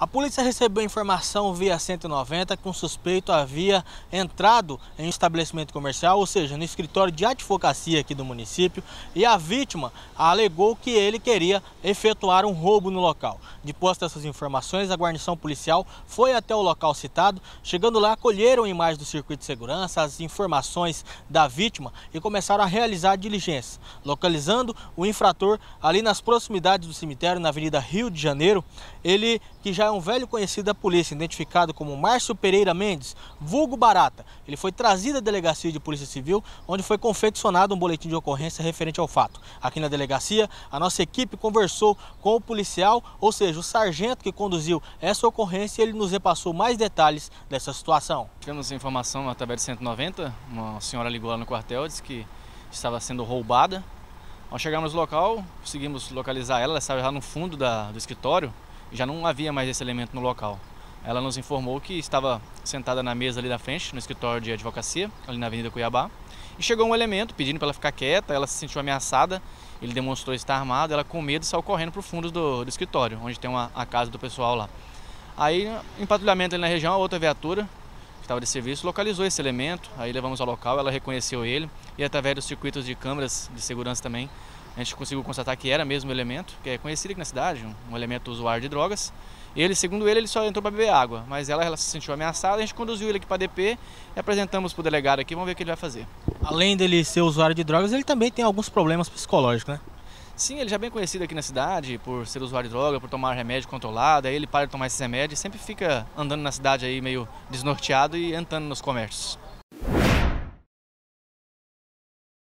A polícia recebeu informação via 190 que um suspeito havia entrado em um estabelecimento comercial, ou seja, no escritório de advocacia aqui do município, e a vítima alegou que ele queria efetuar um roubo no local. Depois dessas informações, a guarnição policial foi até o local citado, chegando lá, colheram imagens do circuito de segurança, as informações da vítima e começaram a realizar diligências, localizando o infrator ali nas proximidades do cemitério, na Avenida Rio de Janeiro, ele que já é um velho conhecido da polícia, identificado como Márcio Pereira Mendes, vulgo Barata. Ele foi trazido à delegacia de Polícia Civil, onde foi confeccionado um boletim de ocorrência referente ao fato. Aqui na delegacia, a nossa equipe conversou com o policial, ou seja, o sargento que conduziu essa ocorrência, e ele nos repassou mais detalhes dessa situação. Tivemos informação através de 190, uma senhora ligou lá no quartel, disse que estava sendo roubada. Ao chegarmos no local, conseguimos localizar ela, ela estava já no fundo da, do escritório, já não havia mais esse elemento no local. Ela nos informou que estava sentada na mesa ali da frente, no escritório de advocacia, ali na Avenida Cuiabá. E chegou um elemento pedindo para ela ficar quieta, ela se sentiu ameaçada, ele demonstrou estar armado, ela com medo saiu correndo para o fundo do, do, escritório, onde tem uma, a casa do pessoal lá. Aí, em patrulhamento ali na região, a outra viatura, que estava de serviço, localizou esse elemento, aí levamos ao local, ela reconheceu ele, e através dos circuitos de câmeras de segurança também, a gente conseguiu constatar que era mesmo o elemento, que é conhecido aqui na cidade, um, elemento usuário de drogas. Ele, segundo ele, ele só entrou para beber água, mas ela, ela se sentiu ameaçada, a gente conduziu ele aqui para a DP e apresentamos para o delegado aqui, vamos ver o que ele vai fazer. Além dele ser usuário de drogas, ele também tem alguns problemas psicológicos, né? Sim, ele já é bem conhecido aqui na cidade por ser usuário de droga, por tomar remédio controlado, aí ele para de tomar esses remédios e sempre fica andando na cidade aí meio desnorteado e entrando nos comércios.